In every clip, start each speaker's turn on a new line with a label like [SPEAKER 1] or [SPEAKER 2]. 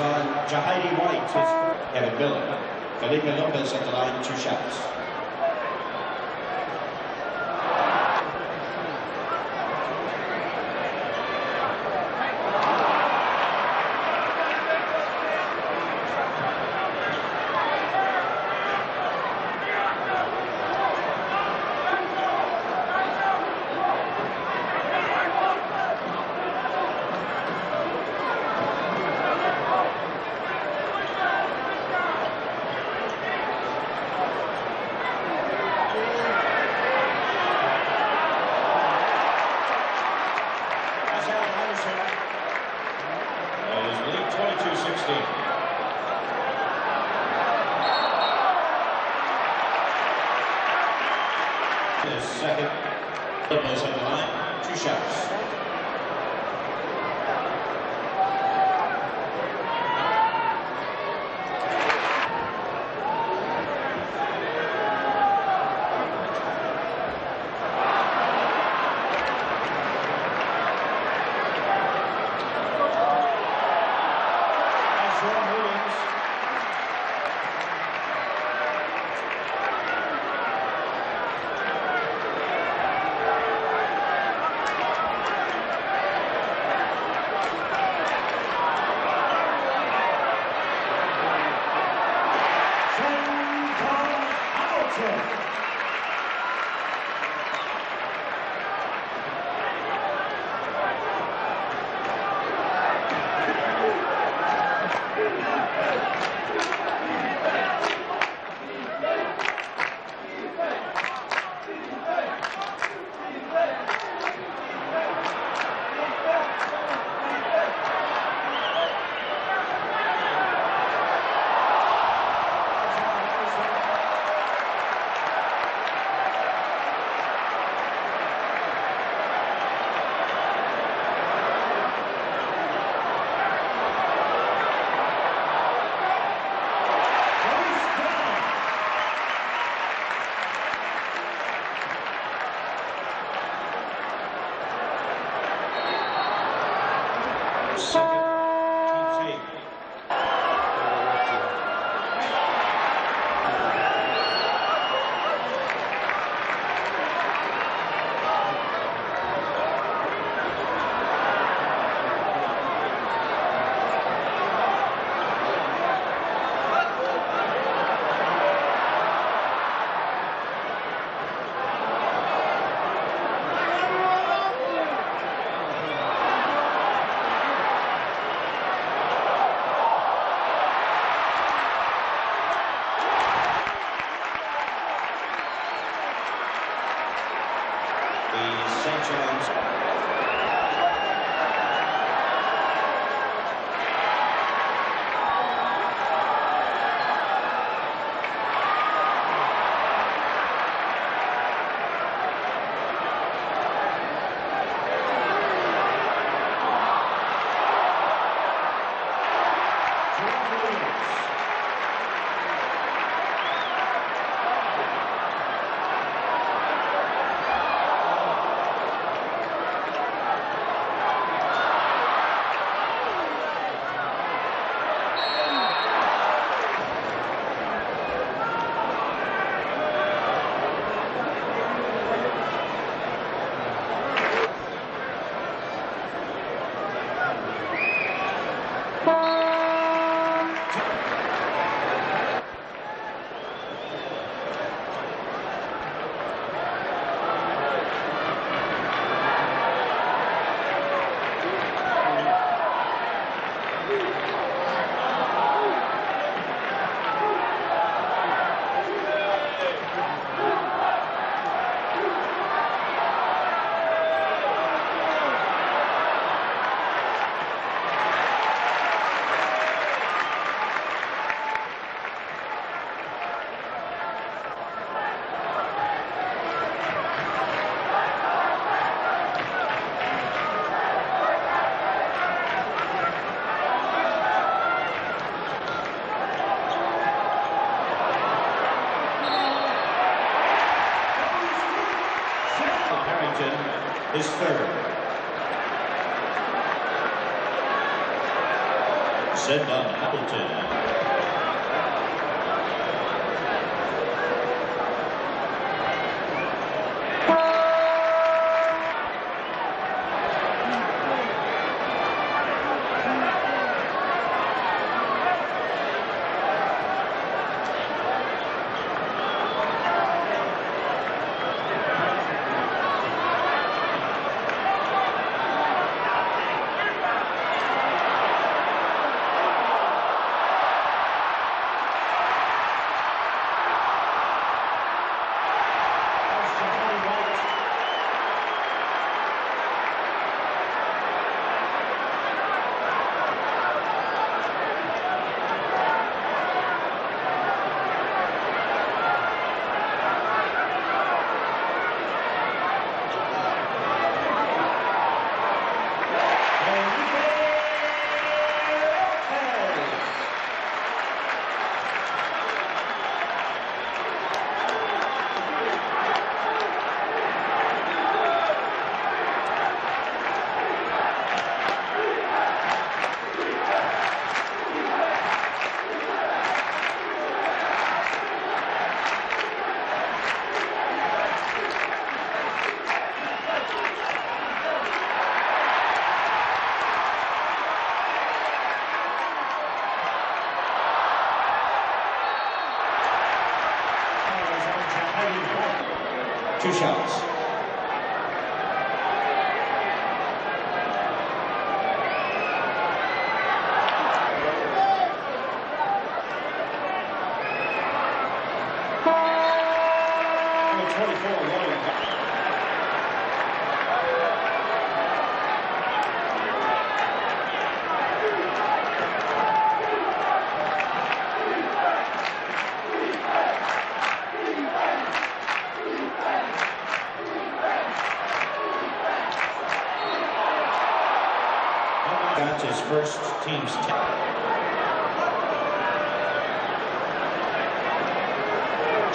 [SPEAKER 1] on Jahidi White with Evan Miller. Felipe Lopez at the line, two shots.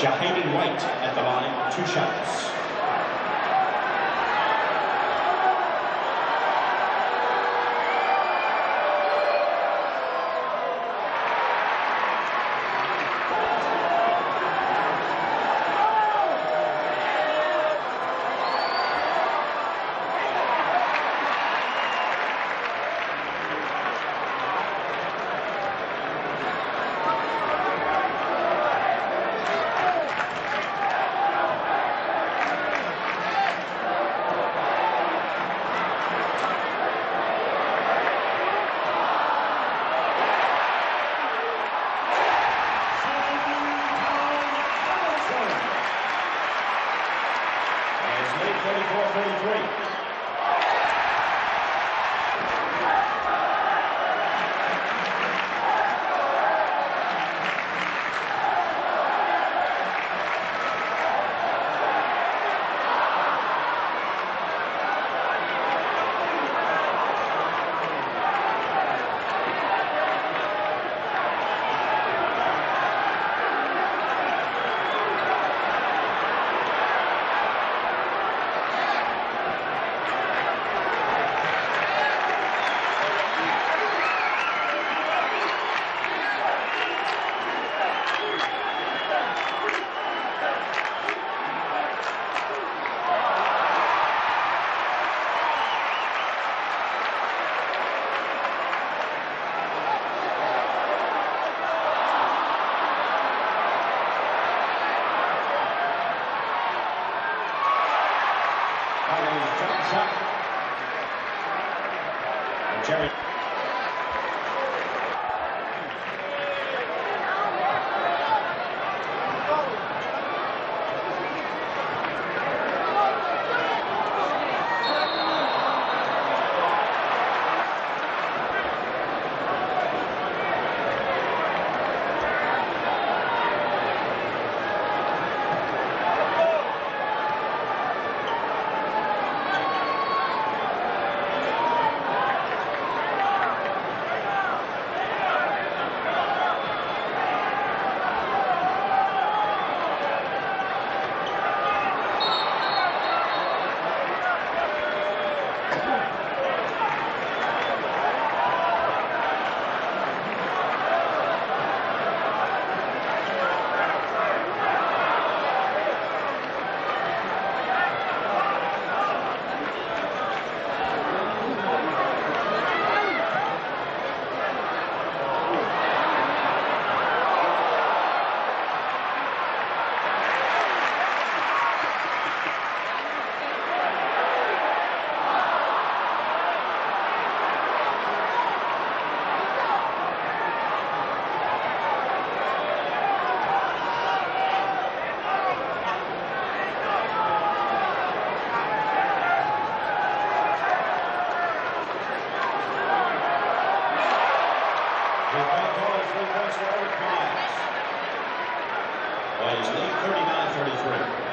[SPEAKER 1] Jahidi White at the line, two shots. Lead 39-33.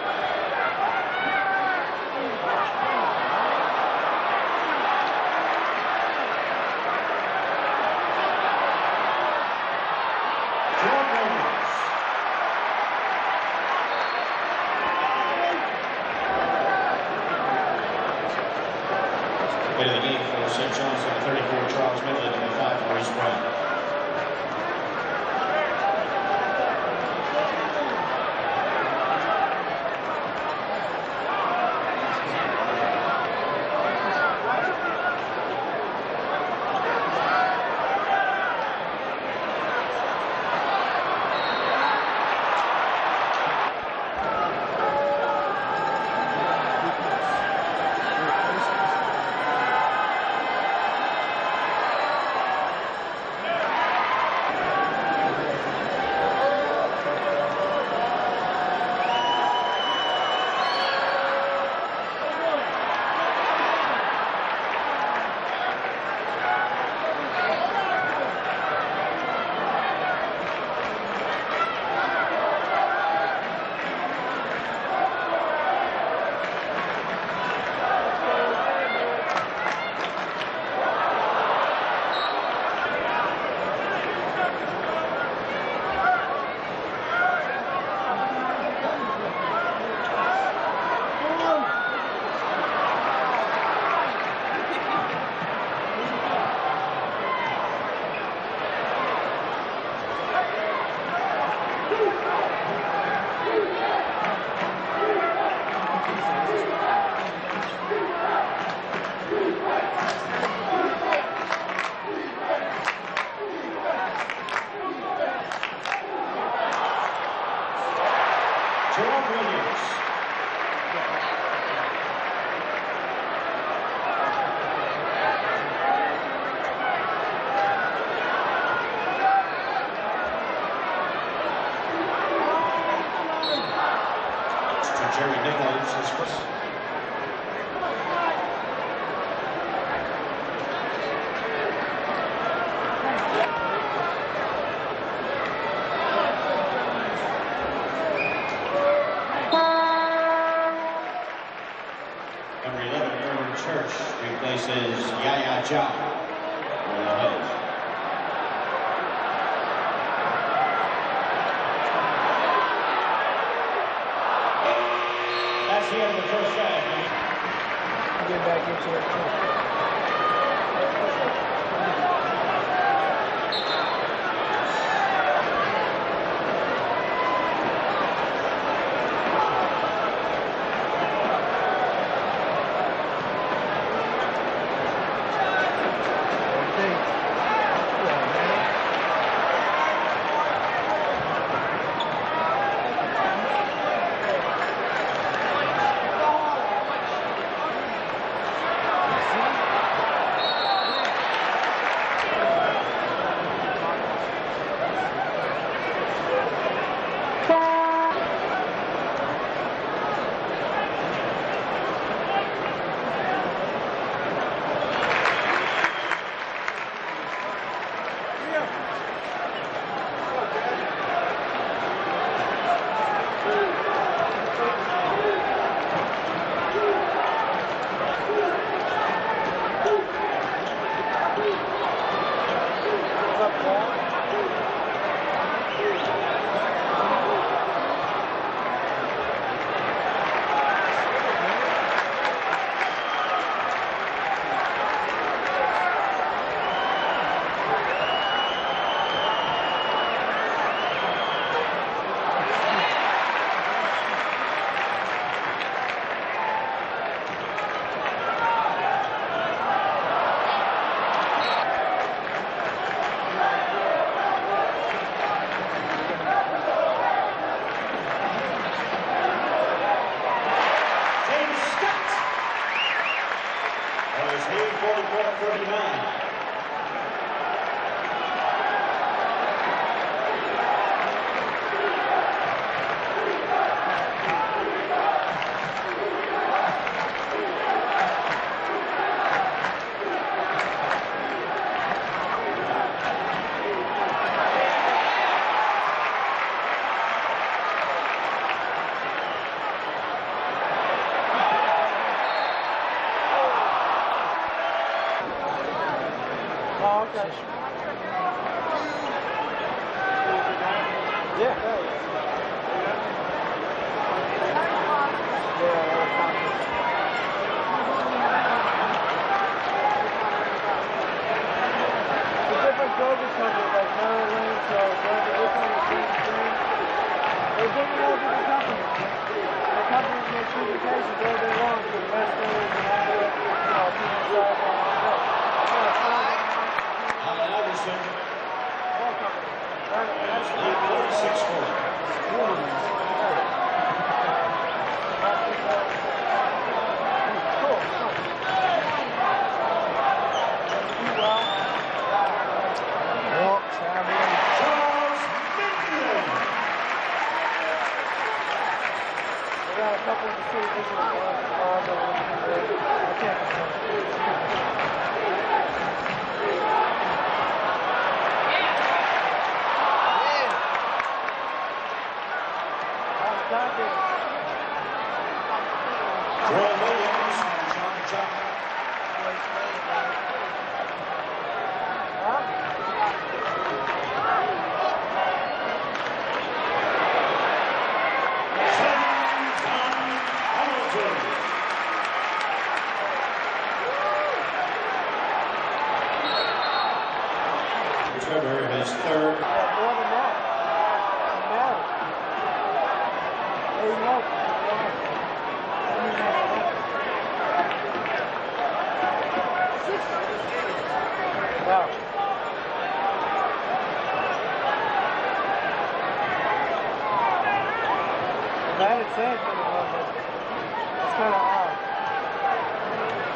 [SPEAKER 1] United States in the World That's
[SPEAKER 2] kind of odd.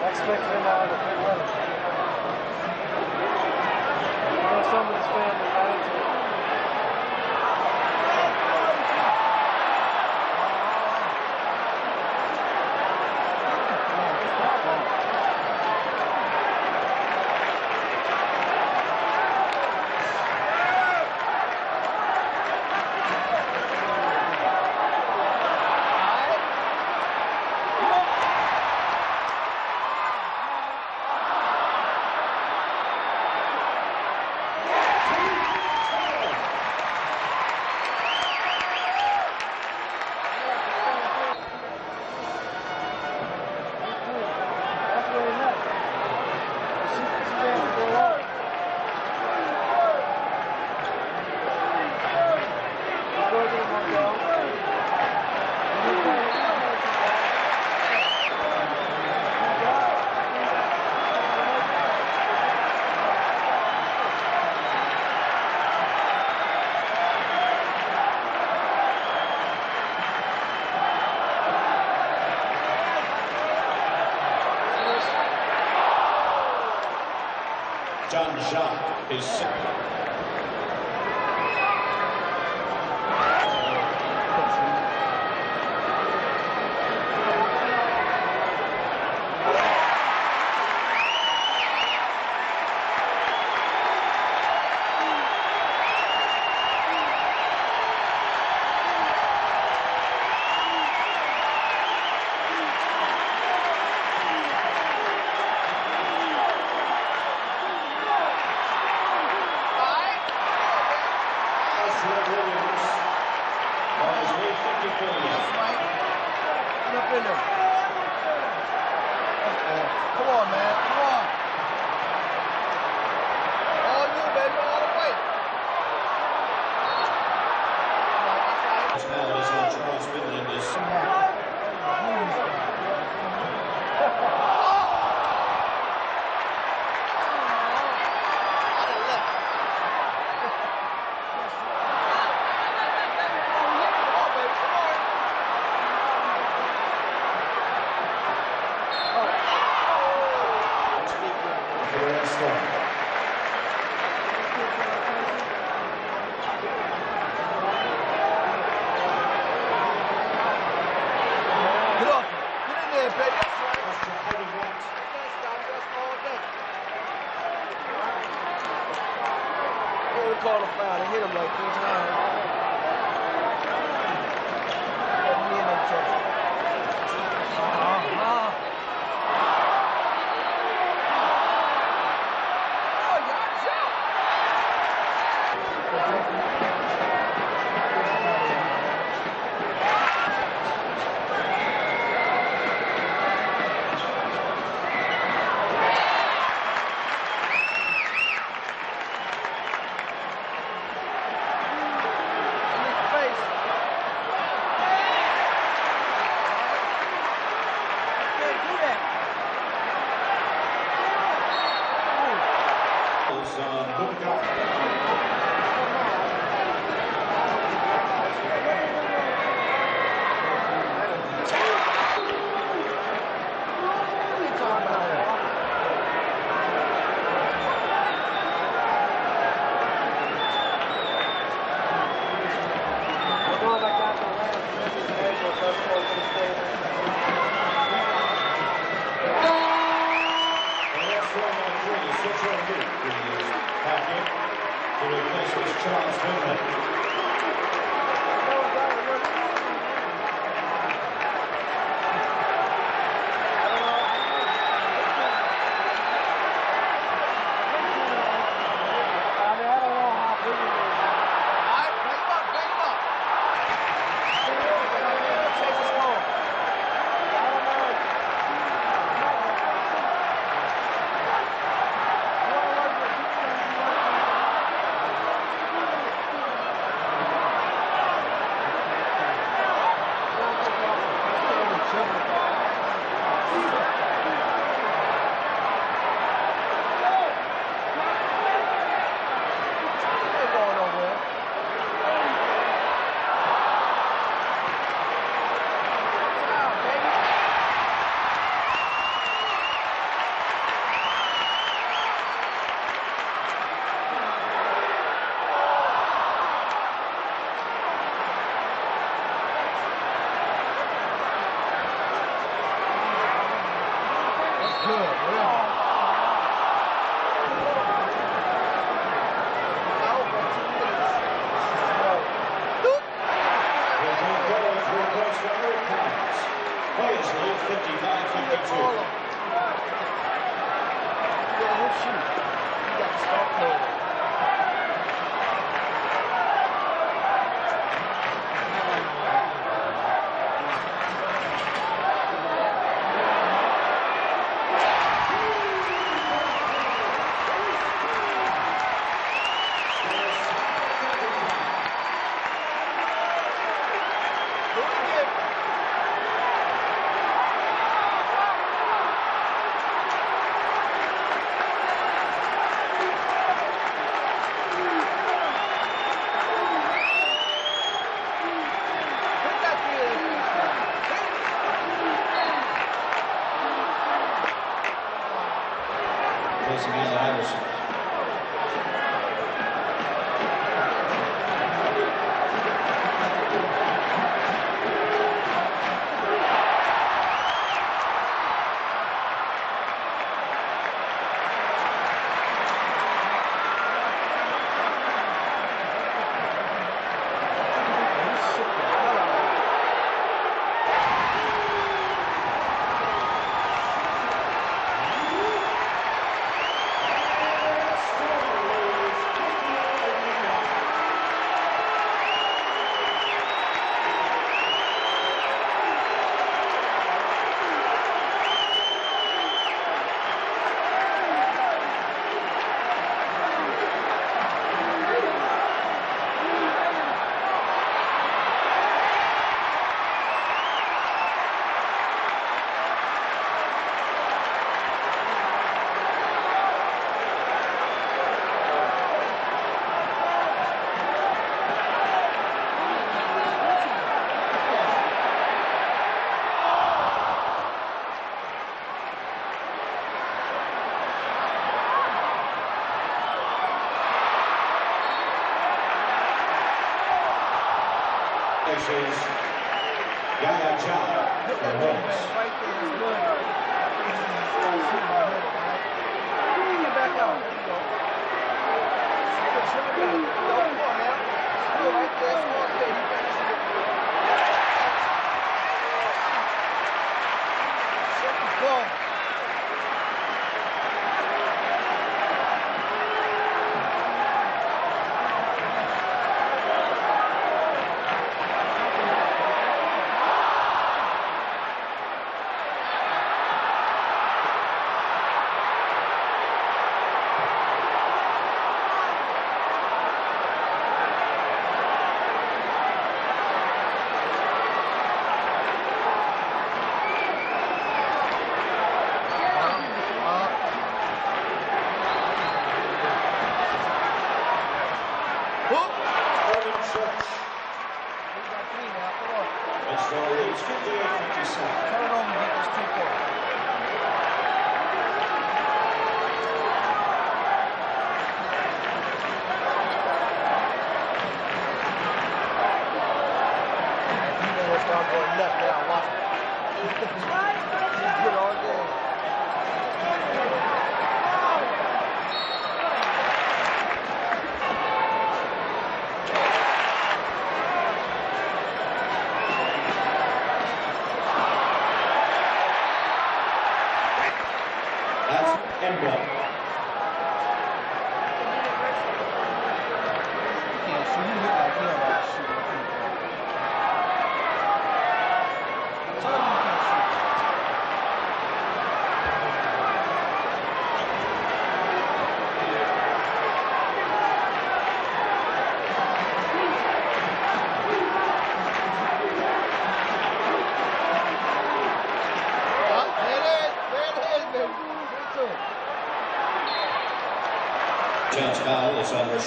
[SPEAKER 2] I expected him out of the big win. You know, some of his family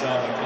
[SPEAKER 1] is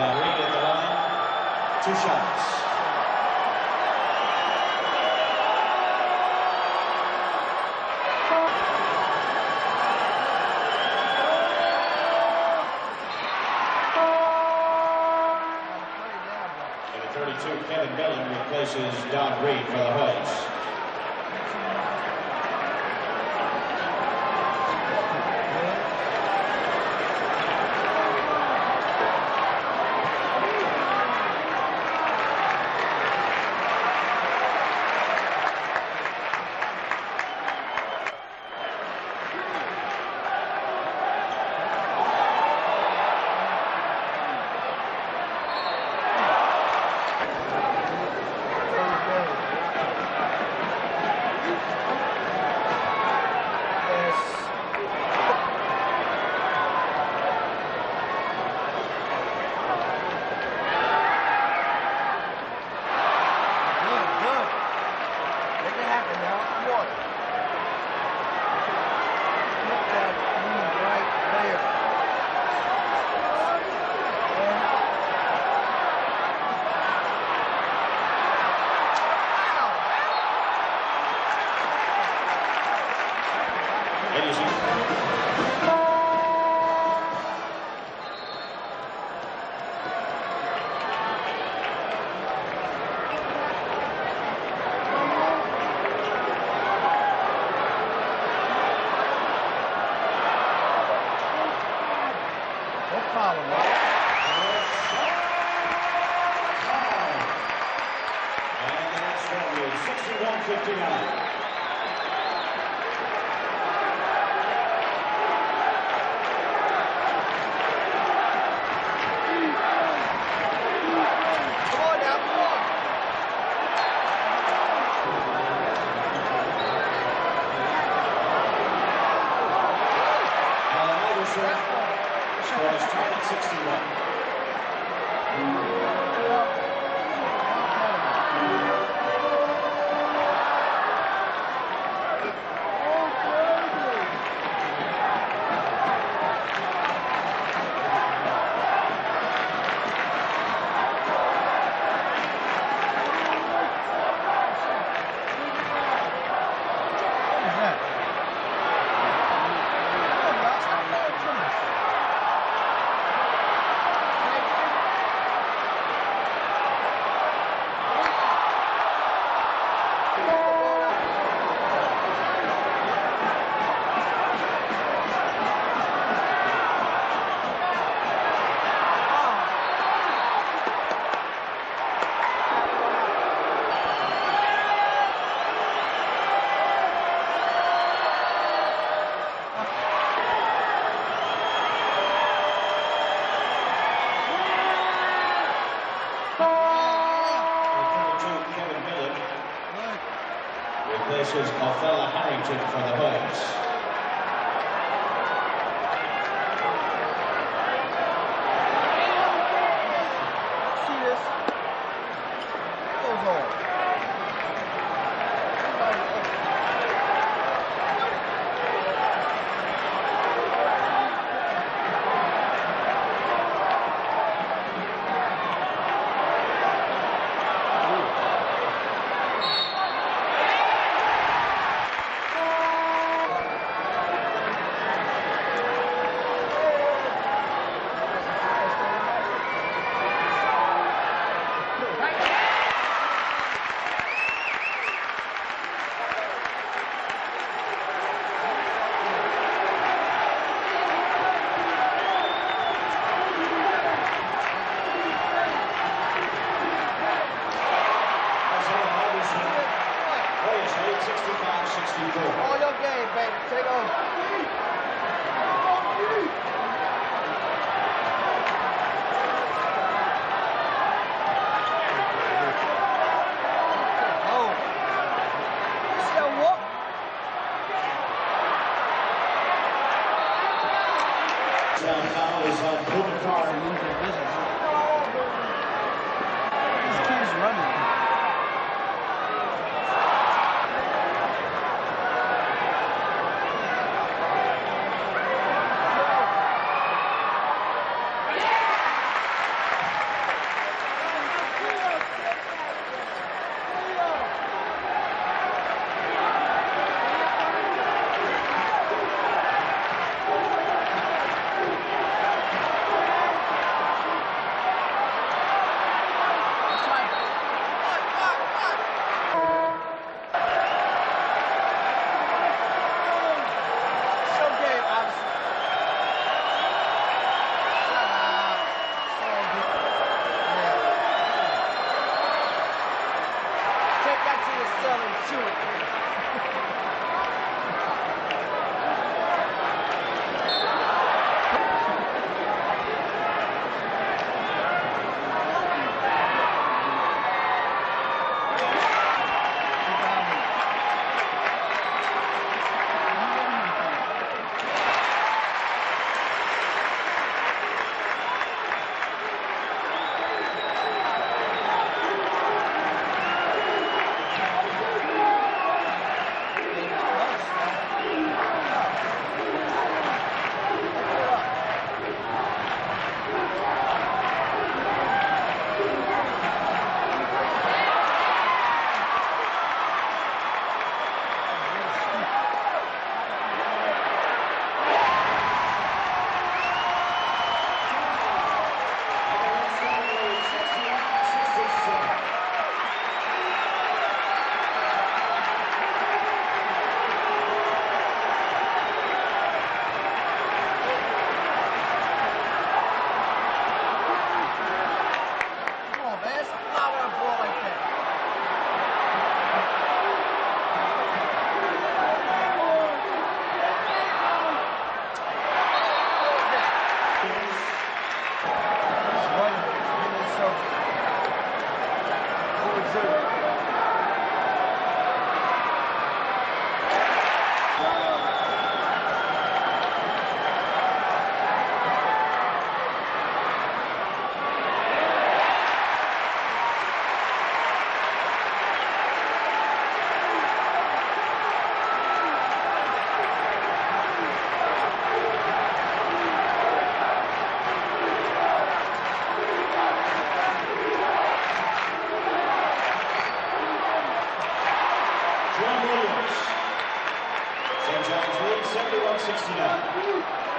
[SPEAKER 3] 51-69.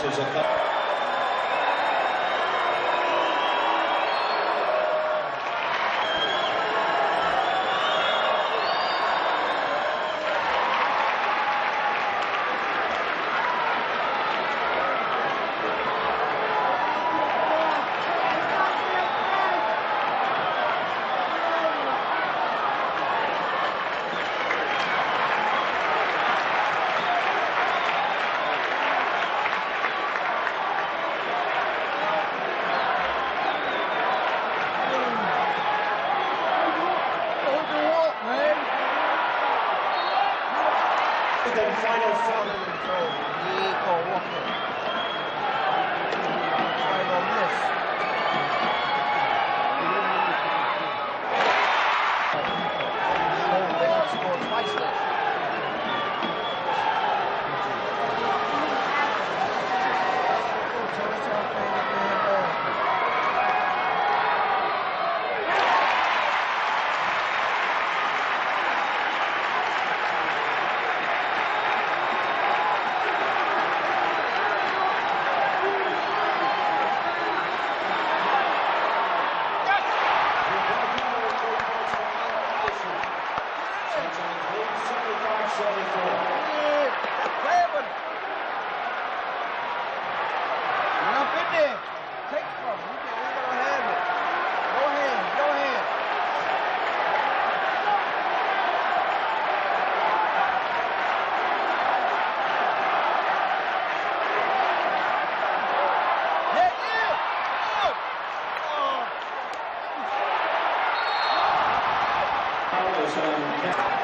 [SPEAKER 3] seus ataques. Two